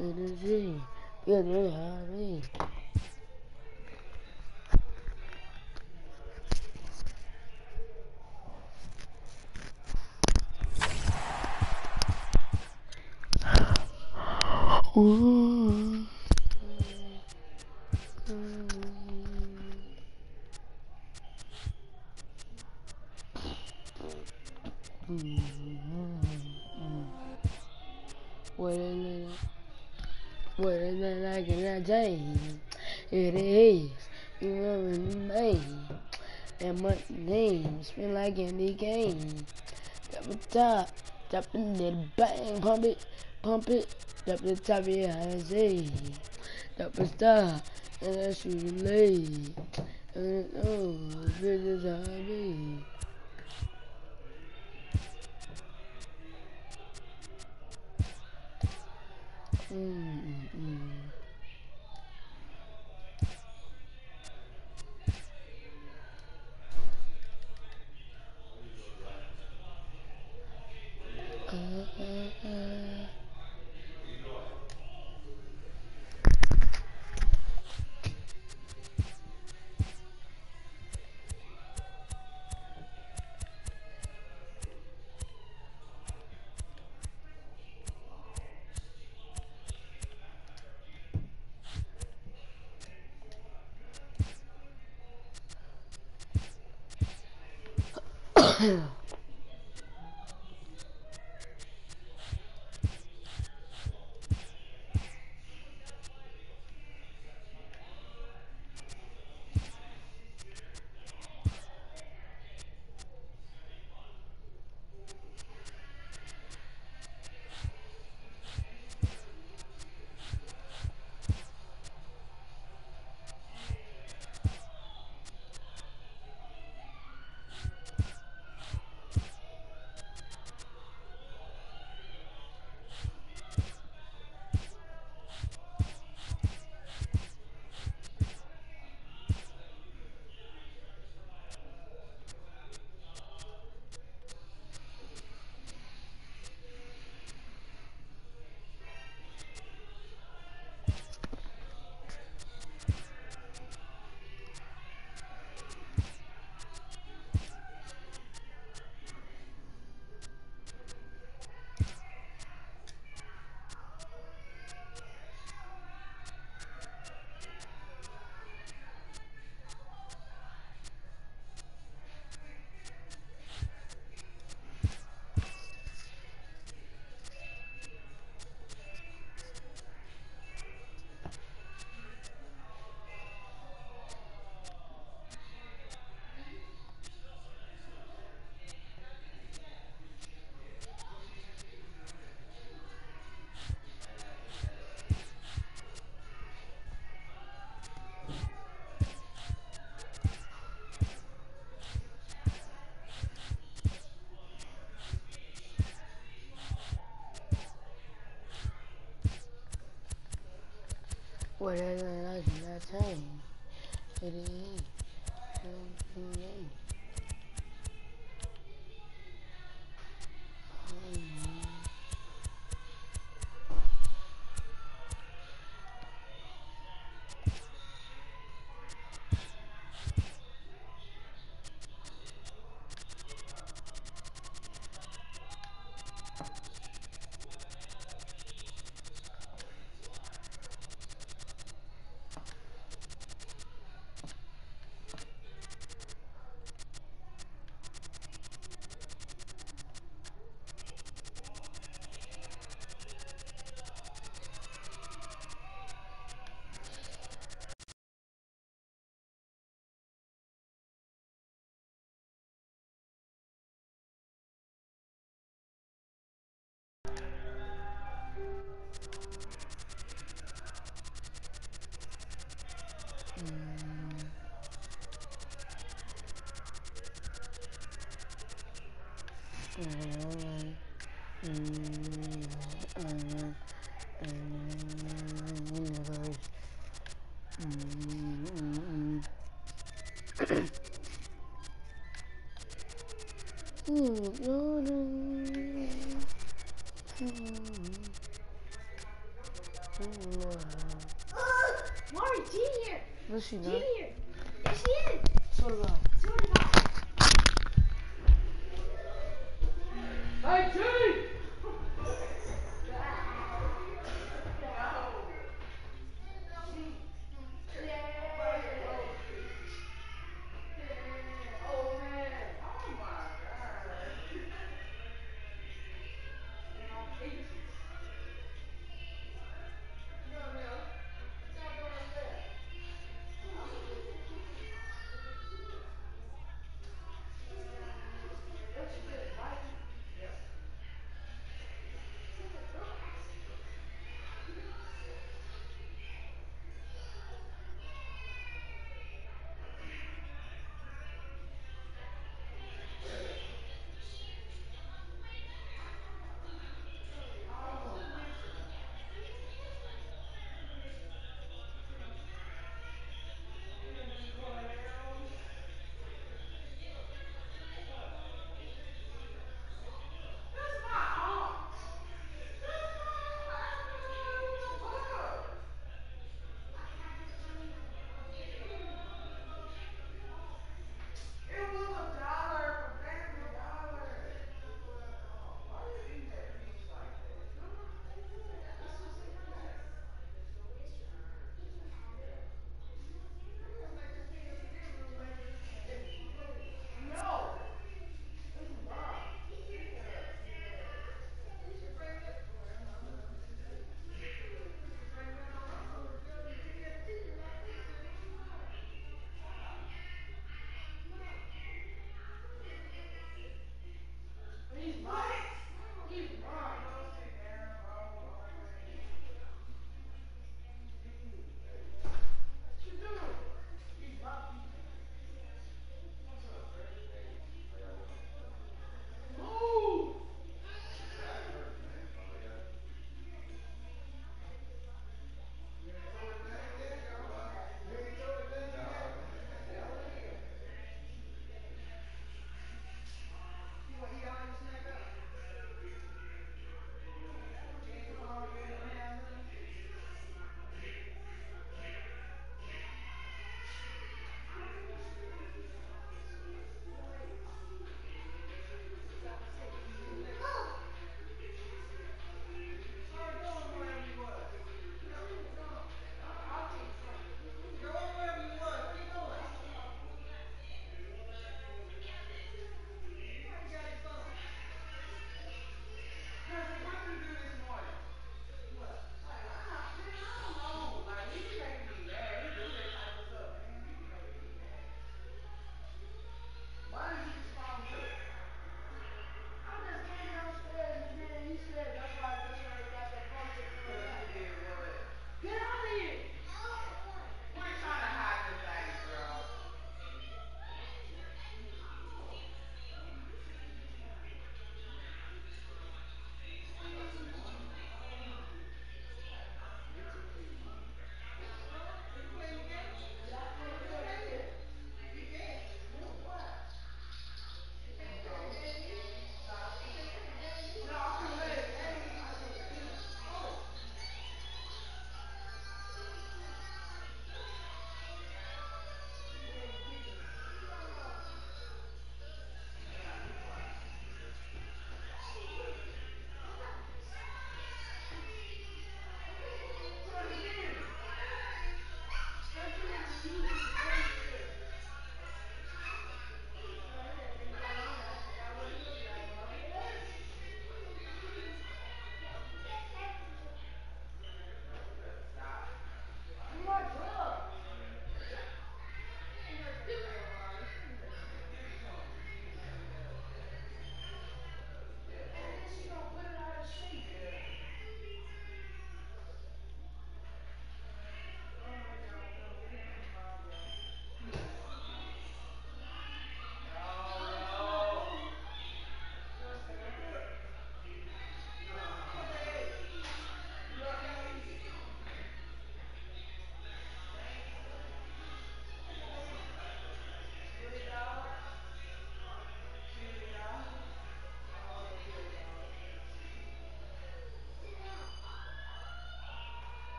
energy, feel the hurry. Ooh. Top, drop it, bang, pump it, pump it, drop the top of your eyes, Drop the star, and that's you lay. And oh, this is how I be. Mm, mm, mm. Uh, uh, What is it like in that time? It is.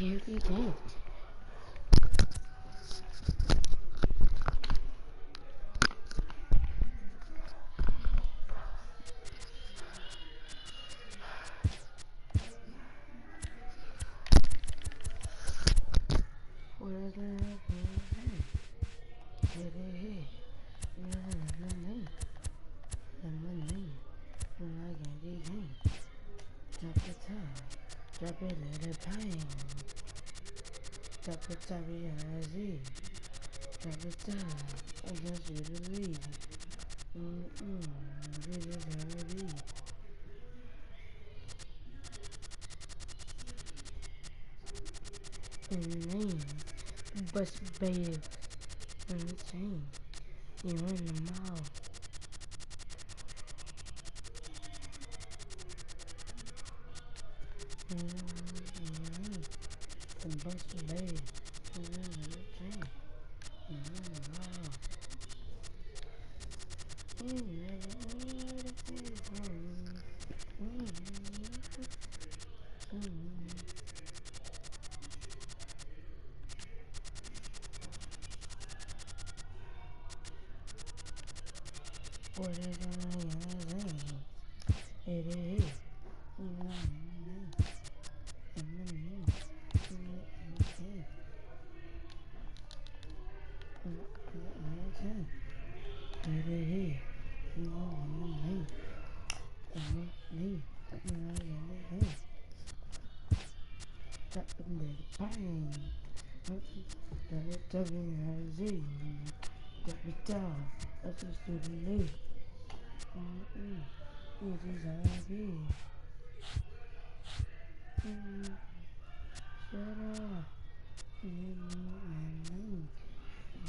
Like every day. Drop it, let it of your eyes. Drop the top. I just you to leave. Mm-mm. This is how it is. Lemonade. Bust babe. On the chain. you're in the mall.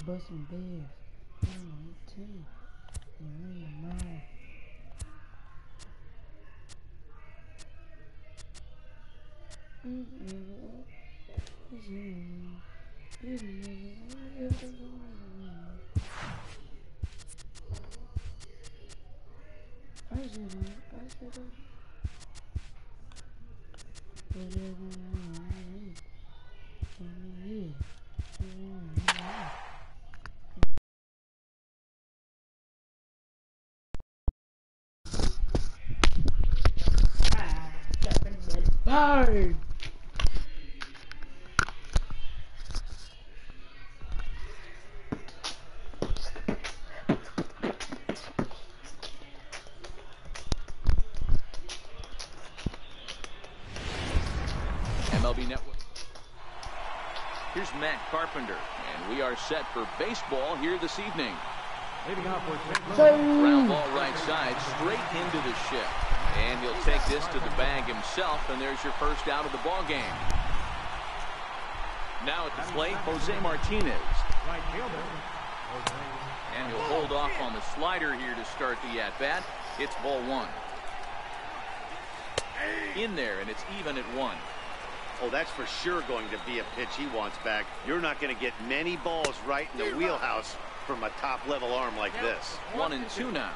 Bustin' bears I'm on the team You're in the mouth Mm-mm Mm-mm Bye. MLB Network. Here's Matt Carpenter, and we are set for baseball here this evening. Leading off for St. Ground ball right side, straight into the shift. And he'll take this to the bag himself, and there's your first out of the ball game. Now at the plate, Jose Martinez. Right fielder. Jose. And he'll hold off on the slider here to start the at-bat. It's ball one. In there, and it's even at one. Oh, that's for sure going to be a pitch he wants back. You're not going to get many balls right in the wheelhouse from a top-level arm like this. One and two now.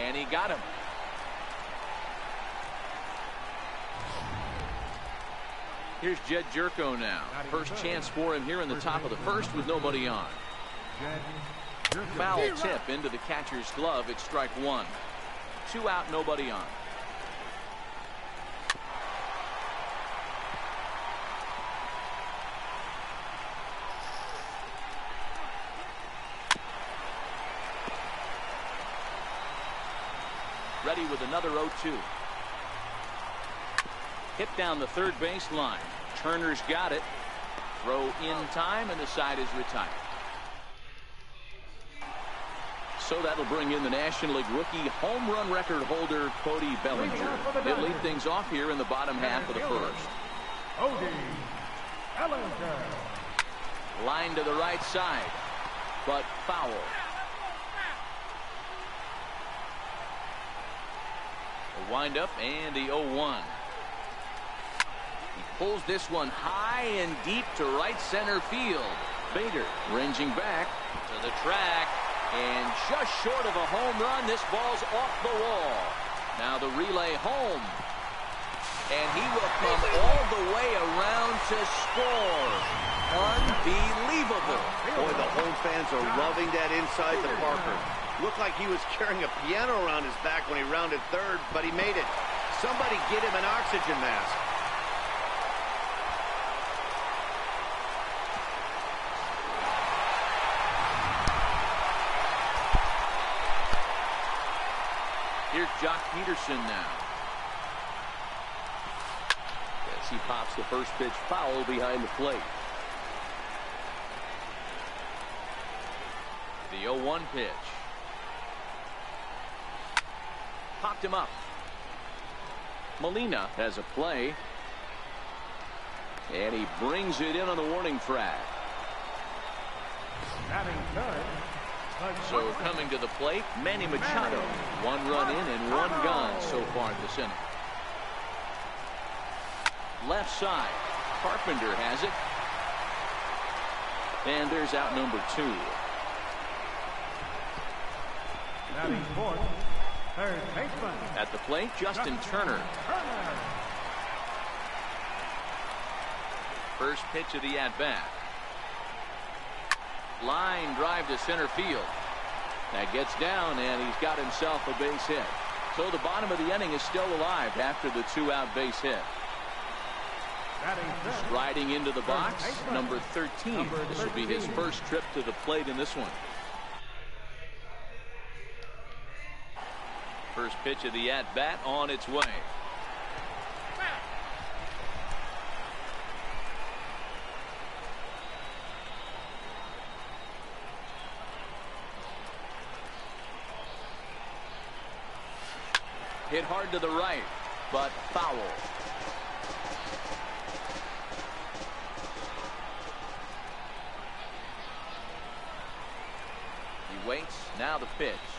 And he got him. Here's Jedd Gyorko now. First chance for him here in the top of the first with nobody on. Foul tip into the catcher's glove. It's strike one. Two out, nobody on. Another 0-2. Hit down the third base line. Turner's got it. Throw in time, and the side is retired. So that'll bring in the National League rookie home run record holder Cody Bellinger. He'll lead things off here in the bottom half of the first. Cody Bellinger. Line to the right side, but foul. Windup and the 0-1. He pulls this one high and deep to right center field. Bader ranging back to the track and just short of a home run. This ball's off the wall. Now the relay home. And he will come all the way around to score. Unbelievable. Boy, the home fans are loving that inside the Parker. Looked like he was carrying a piano around his back when he rounded third, but he made it. Somebody get him an oxygen mask. Here's Joc Pederson now. As he pops the first pitch foul behind the plate. The 0-1 pitch. Popped him up. Molina has a play. And he brings it in on the warning track. So coming to the plate, Manny Machado. One run in and one oh. gone so far this inning. Left side. Carpenter has it. And there's out number two. Batting fourth. At the plate, Justin Turner. Turner. First pitch of the at-bat. Line drive to center field. That gets down, and he's got himself a base hit. So the bottom of the inning is still alive after the two-out base hit. Batting fifth. Riding into the box, number 13. This will be his first trip to the plate in this one. First pitch of the at-bat on its way. Hit hard to the right, but foul. He waits. Now the pitch.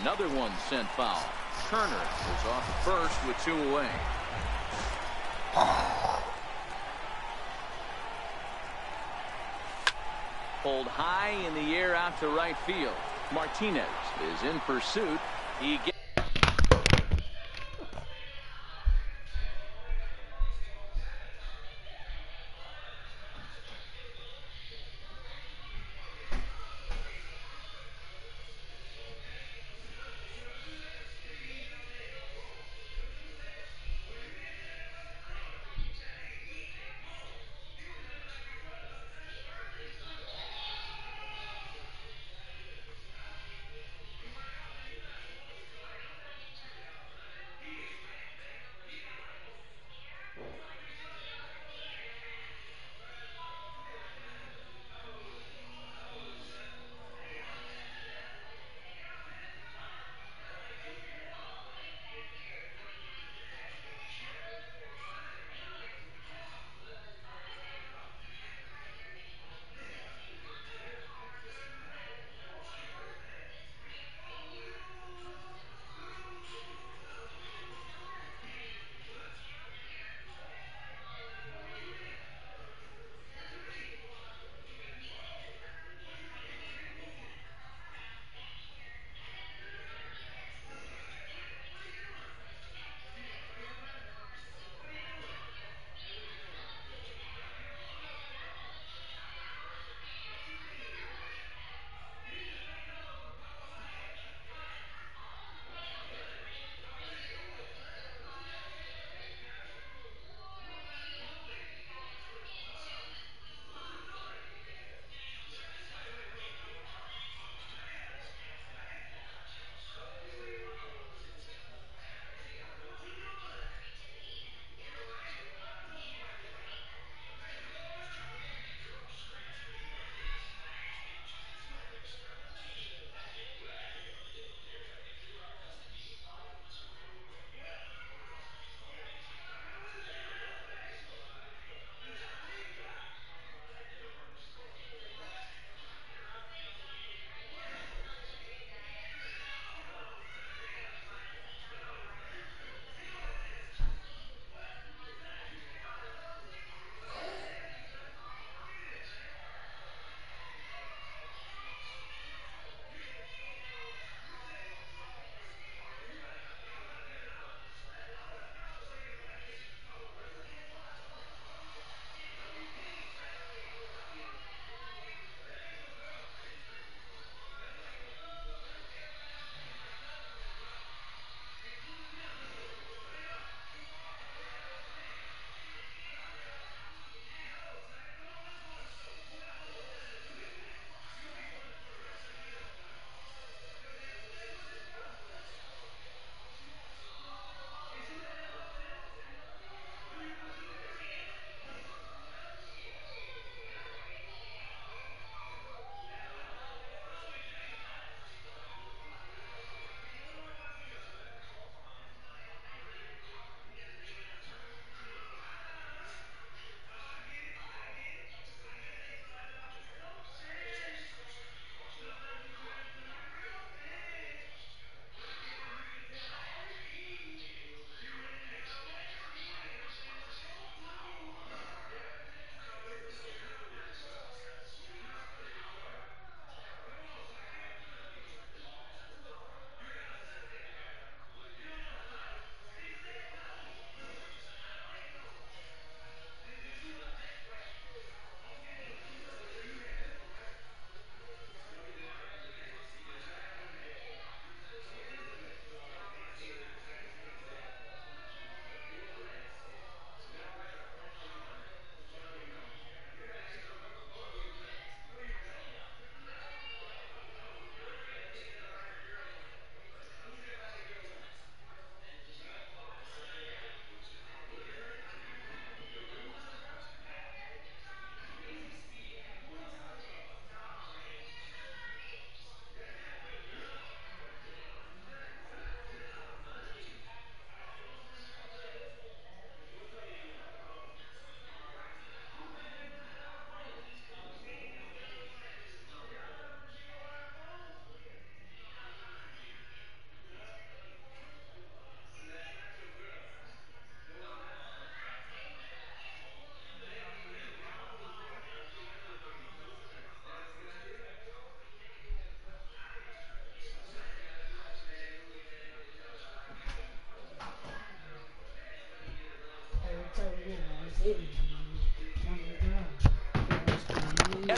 Another one sent foul. Turner is off first with two away. Pulled high in the air out to right field. Martinez is in pursuit. He gets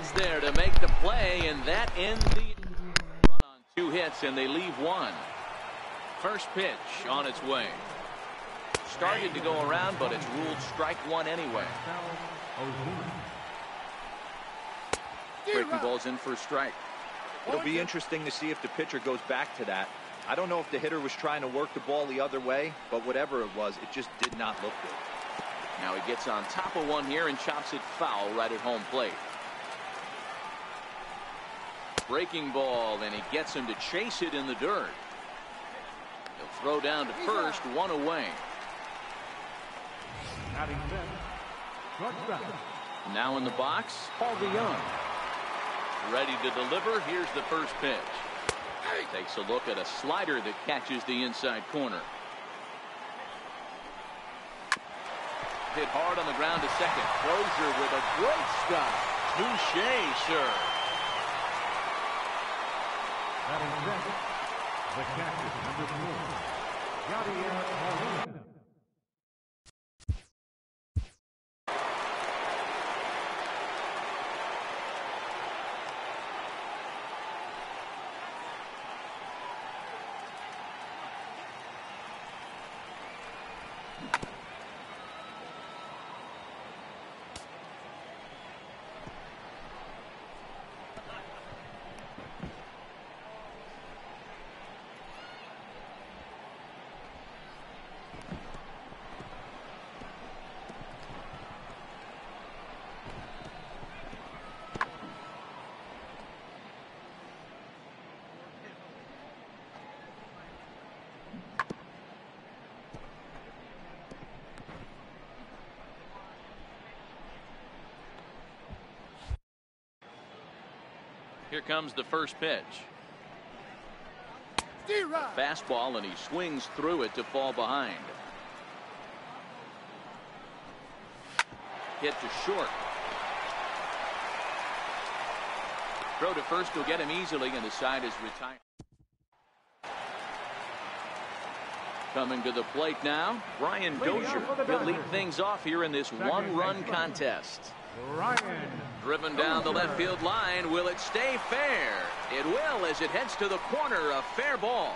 Heads there to make the play, and that ends the run on two hits, and they leave one. First pitch on its way. Started to go around, but it's ruled strike one anyway. Breaking balls in for a strike. It'll be interesting to see if the pitcher goes back to that. I don't know if the hitter was trying to work the ball the other way, but whatever it was, it just did not look good. Now he gets on top of one here and chops it foul right at home plate. Breaking ball, and he gets him to chase it in the dirt. He'll throw down to first, one away. Batting fifth, shortstop. Now in the box, Paul DeJong. Ready to deliver. Here's the first pitch. Takes a look at a slider that catches the inside corner. Hit hard on the ground to second. Closure with a great stop. Touche, sir. Batting the catcher, number four, Yadier Molina. Here comes the first pitch. Fastball, and he swings through it to fall behind. Hit to short. Throw to first will get him easily, and the side is retired. Coming to the plate now, Brian Dozier. He'll lead things off here in this one-run contest. Ryan Driven down the left field line. Will it stay fair? It will as it heads to the corner. A fair ball.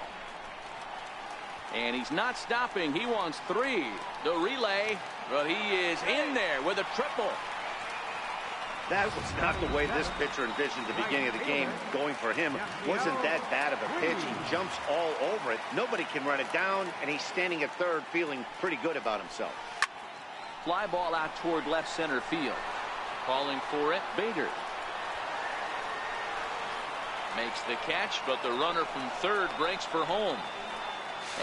And he's not stopping. He wants three. The relay, but he is in there with a triple. That was not the way this pitcher envisioned the beginning of the game going for him. Wasn't that bad of a pitch. He jumps all over it. Nobody can run it down, and he's standing at third feeling pretty good about himself. Fly ball out toward left center field. Calling for it, Bader. Makes the catch, but the runner from third breaks for home.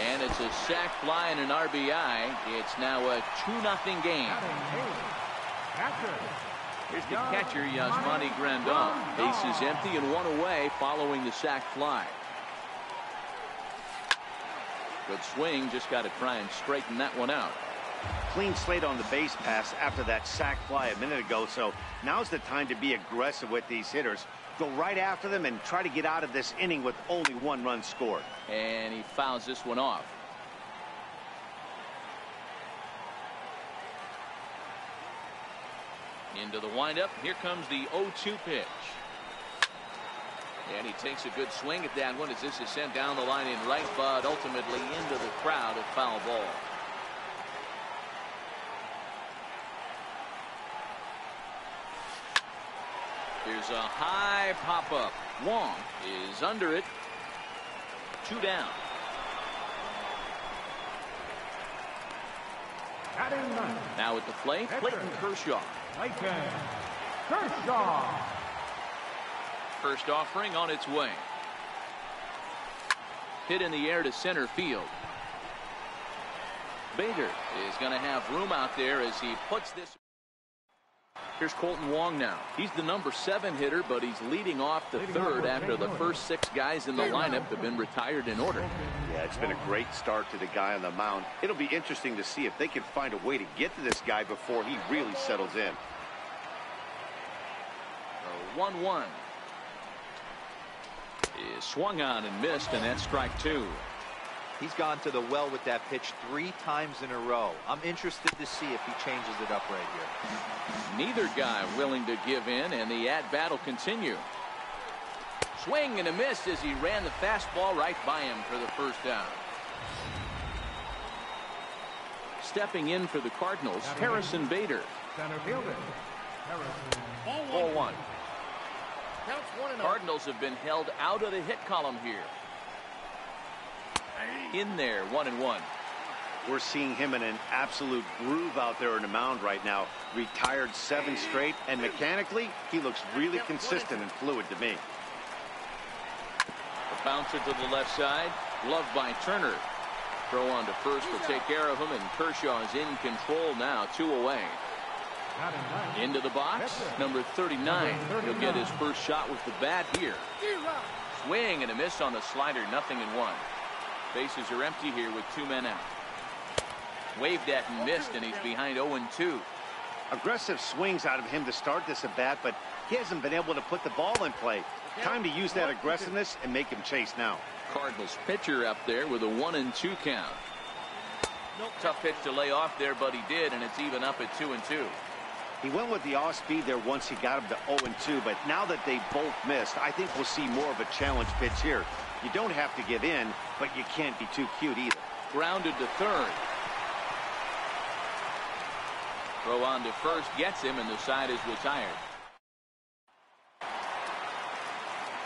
And it's a sac fly and an RBI. It's now a 2-0 game. Here's the catcher, Yasmani Grandal. Base is empty and one away following the sac fly. Good swing, just got to try and straighten that one out. Clean slate on the base pass after that sac fly a minute ago, so now's the time to be aggressive with these hitters. Go right after them and try to get out of this inning with only one run scored. And he fouls this one off. Into the windup. Here comes the 0-2 pitch. And he takes a good swing at that one as this is sent down the line in right, but ultimately into the crowd of foul ball. Here's a high pop-up. Wong is under it. Two down. Now at the plate, Clayton Kershaw. Clayton Kershaw. First offering on its way. Hit in the air to center field. Bader is going to have room out there as he puts this. Here's Kolten Wong now. He's the number seven hitter, but he's leading off the third after the first six guys in the lineup have been retired in order. Yeah, it's been a great start to the guy on the mound. It'll be interesting to see if they can find a way to get to this guy before he really settles in. 1 1 is swung on and missed, and that's strike two. He's gone to the well with that pitch three times in a row. I'm interested to see if he changes it up right here. Neither guy willing to give in, and the at-bat will continue. Swing and a miss as he ran the fastball right by him for the first down. Stepping in for the Cardinals, Harrison Bader. Center fielder. Harrison. Ball one. Cardinals have been held out of the hit column here. In there, one and one. We're seeing him in an absolute groove out there in the mound right now. Retired seven straight, and mechanically, he looks really consistent and fluid to me. A bouncer to the left side, loved by Turner. Throw on to first will take care of him, and Kershaw is in control now, two away. Into the box, number 39. He'll get his first shot with the bat here. Swing and a miss on the slider, nothing in one. Bases are empty here with two men out. Waved at and missed, and he's behind 0-2. Aggressive swings out of him to start this at bat, but he hasn't been able to put the ball in play. Time to use that aggressiveness and make him chase now. Cardinals pitcher up there with a 1 and 2 count. Tough pitch to lay off there, but he did, and it's even up at 2 and 2. He went with the off speed there once he got him to 0-2, but now that they both missed, I think we'll see more of a challenge pitch here. You don't have to give in, but you can't be too cute either. Grounded to third. Throw on to first gets him, and the side is retired.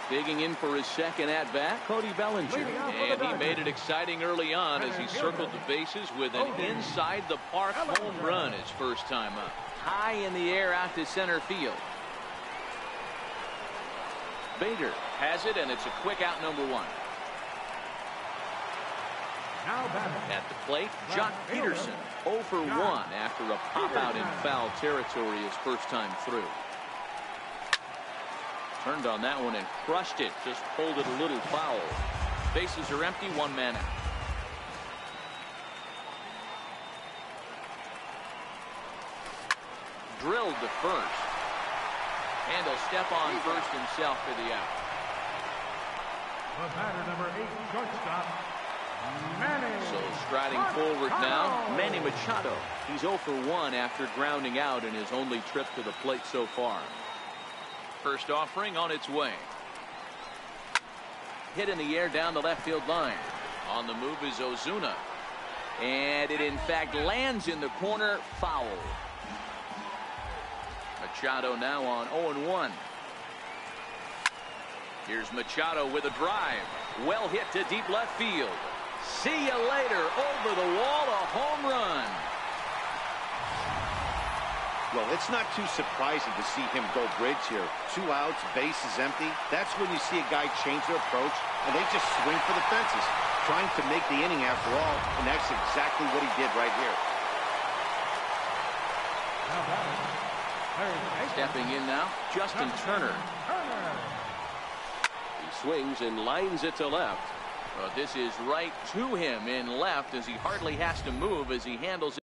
Digging in for his second at bat, Cody Bellinger. And he made it exciting early on as he circled the bases with an inside the park home run his first time up. High in the air out to center field. Bader has it, and it's a quick out number one. Now. At the plate, Joc Pederson 0 for 1 after a pop out in foul territory his first time through. Turned on that one and crushed it, just pulled it a little foul. Bases are empty, one man out. Drilled to first. And he'll step on first himself for the out. The batter number eight, shortstop. Manny. So striding forward now, Manny Machado. He's 0 for 1 after grounding out in his only trip to the plate so far. First offering on its way. Hit in the air down the left field line. On the move is Ozuna. And it in fact lands in the corner foul. Machado now on 0 1. Here's Machado with a drive. Well hit to deep left field. See you later. Over the wall, a home run. Well, it's not too surprising to see him go bridge here. Two outs, base is empty. That's when you see a guy change their approach, and they just swing for the fences, trying to make the inning after all, and that's exactly what he did right here. Now batting. Third baseman. Stepping in now, Justin Turner. He swings and lines it to left. But this is right to him in left as he hardly has to move as he handles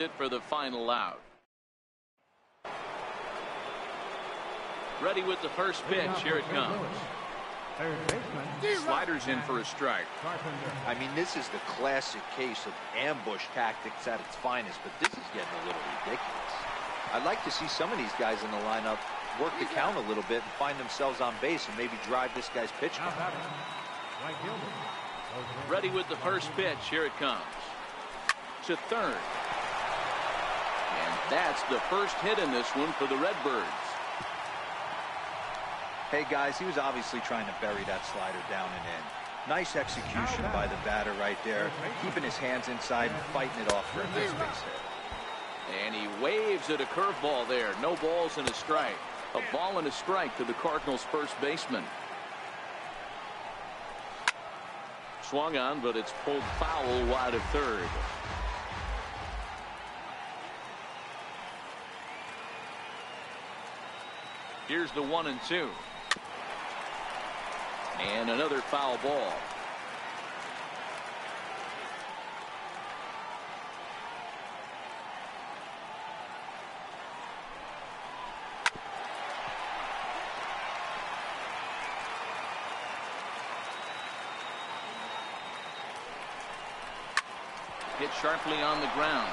it for the final out. Ready with the first pitch. Here it comes. Third baseman. Sliders in for a strike. Carpenter. I mean, this is the classic case of ambush tactics at its finest, but this is getting a little ridiculous. I'd like to see some of these guys in the lineup work the count a little bit and find themselves on base and maybe drive this guy's pitch Now count. batting. Right fielder. Jose Ready with the first pitch. Here it comes. To third. And that's the first hit in this one for the Redbirds. Hey guys, he was obviously trying to bury that slider down and in. Nice execution by the batter right there, keeping his hands inside and fighting it off for a nice base hit. And he waves at a curveball there. No balls and a strike. A ball and a strike to the Cardinals first baseman. Swung on, but it's pulled foul wide of third. Here's the one and two. And another foul ball. Hit sharply on the ground.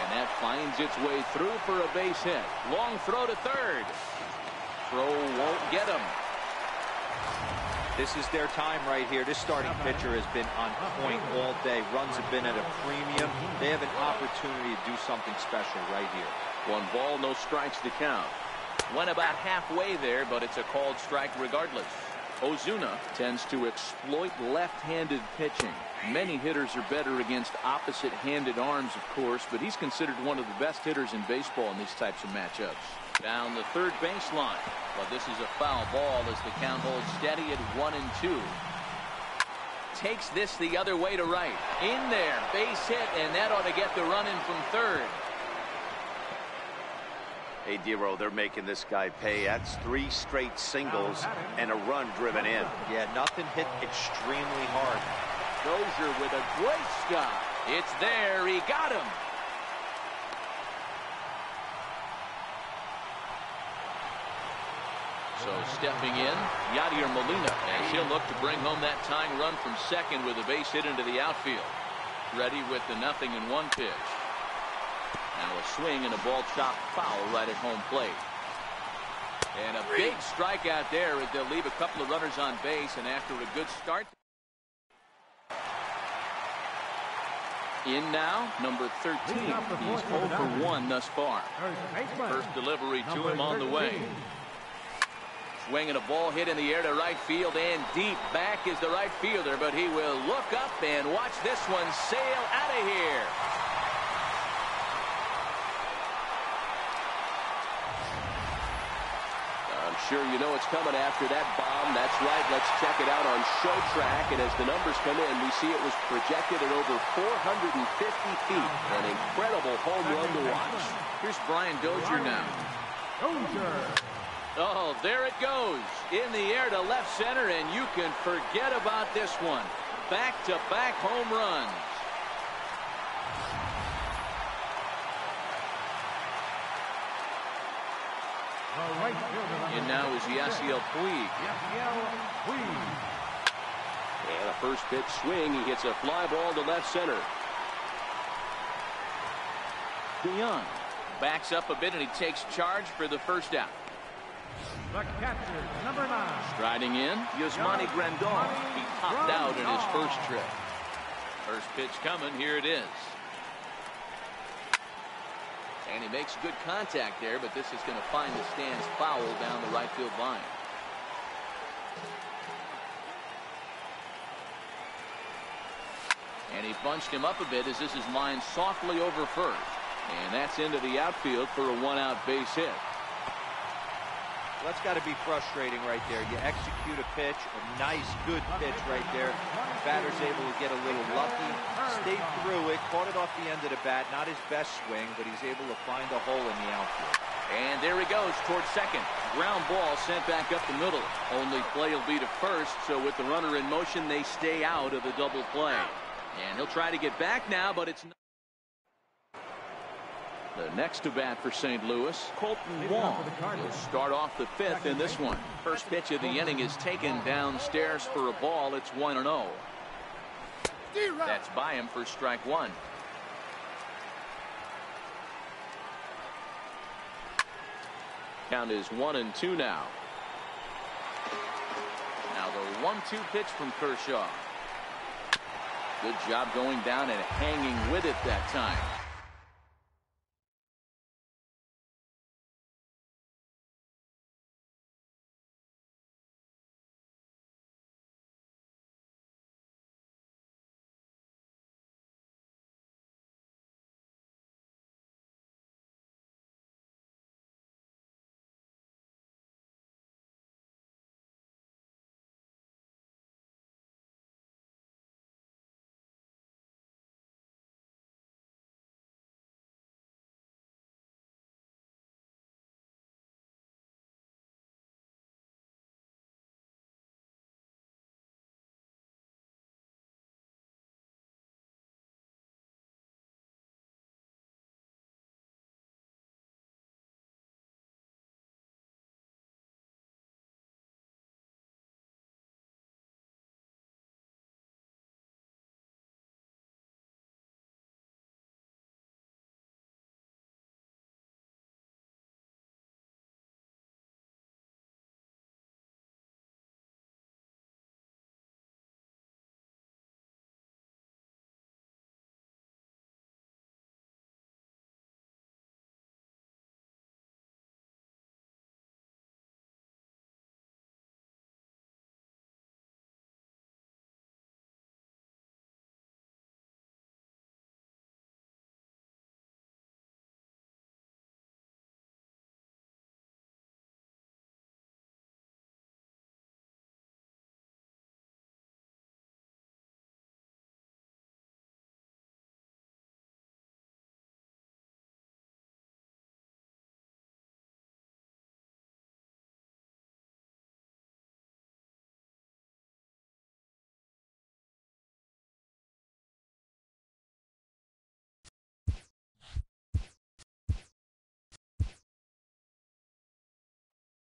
And that finds its way through for a base hit. Long throw to third. Throw won't get him. This is their time right here. This starting pitcher has been on point all day. Runs have been at a premium. They have an opportunity to do something special right here. One ball, no strikes to count. Went about halfway there, but it's a called strike regardless. Ozuna tends to exploit left-handed pitching. Many hitters are better against opposite-handed arms, of course, but he's considered one of the best hitters in baseball in these types of matchups. Down the third baseline. But this is a foul ball as the count holds steady at one and two. Takes this the other way to right. In there, base hit, and that ought to get the run in from third. Hey, Dero, they're making this guy pay. That's three straight singles and a run driven in. Yeah, nothing hit extremely hard. Dozier with a great stop. It's there. He got him. So stepping in, Yadier Molina, as he'll look to bring home that tying run from second with a base hit into the outfield. Ready with the nothing and one pitch. Now a swing and a ball chopped foul right at home plate. And a big strikeout there as they'll leave a couple of runners on base and after a good start. In now, number 13. He's 0 for 1 thus far. First delivery to him on the way. Swing and a ball hit in the air to right field and deep back is the right fielder, but he will look up and watch this one sail out of here. I'm sure you know it's coming after that bomb. That's right. Let's check it out on show track. And as the numbers come in, we see it was projected at over 450 feet. An incredible home run to watch. Here's Brian Dozier now. Dozier. Oh, there it goes. In the air to left center, and you can forget about this one. Back-to-back -back home runs. And now is Yasiel Puig. And a first pitch swing. He hits a fly ball to left center. DeJong backs up a bit and he takes charge for the first out. The catcher, number nine. Striding in, Yasmani Grandal. He popped out in his first trip. First pitch coming. Here it is. And he makes good contact there, but this is going to find the stands foul down the right field line. And he bunched him up a bit as this is lined softly over first. And that's into the outfield for a one-out base hit. That's got to be frustrating right there. You execute a pitch, a nice, good pitch right there. Batter's able to get a little lucky, stayed through it, caught it off the end of the bat. Not his best swing, but he's able to find a hole in the outfield. And there he goes towards second. Ground ball sent back up the middle. Only play will be to first, so with the runner in motion, they stay out of the double play. And he'll try to get back now, but it's not. The next to bat for St. Louis, Kolten Wong. He'll start off the fifth in this one. First pitch of the inning is taken downstairs for a ball. It's 1 0. That's by him for strike one. Count is 1 and 2 now. Now the 1 2 pitch from Kershaw. Good job going down and hanging with it that time.